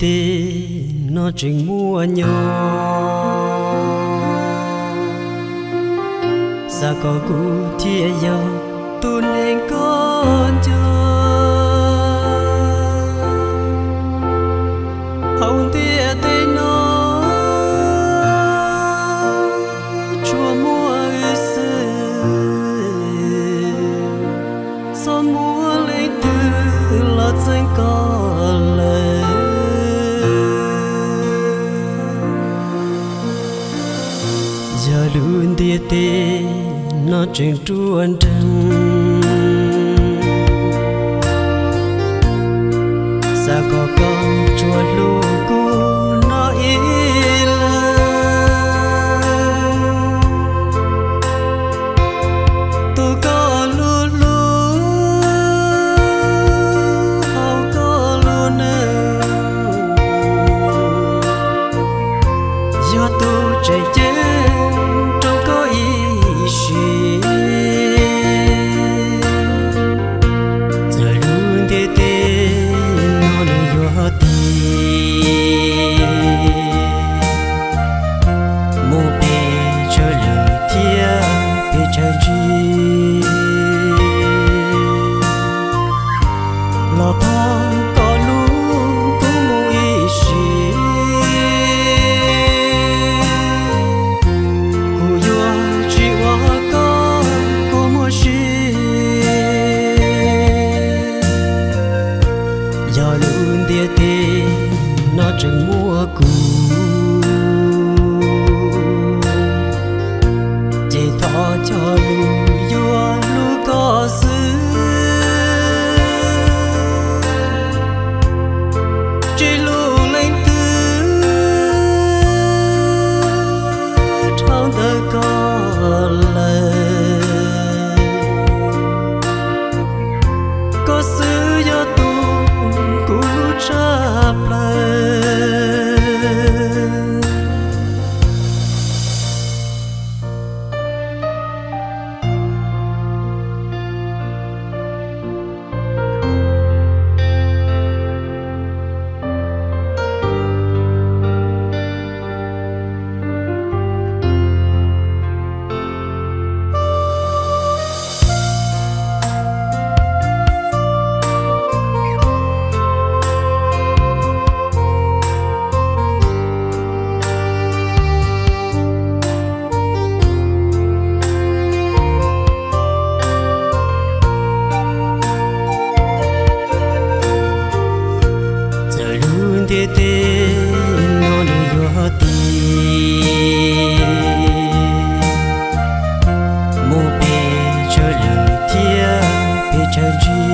tê nó trình mua nhỏ. Xa có cũ thiê nhau tuôn anh con chơi giờ luôn tia tê nó trên tru anh trần. Xa có con chúa nó chẳng mua cùng. noite a.